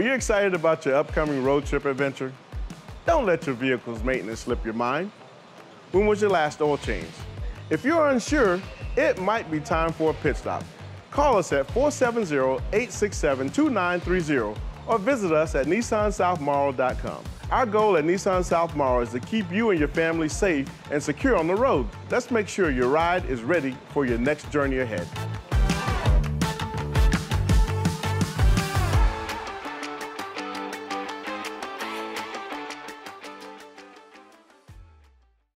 Are you excited about your upcoming road trip adventure? Don't let your vehicle's maintenance slip your mind. When was your last oil change? If you're unsure, it might be time for a pit stop. Call us at 470-867-2930 or visit us at nissansouthmorrow.com. Our goal at Nissan South Morrow is to keep you and your family safe and secure on the road. Let's make sure your ride is ready for your next journey ahead.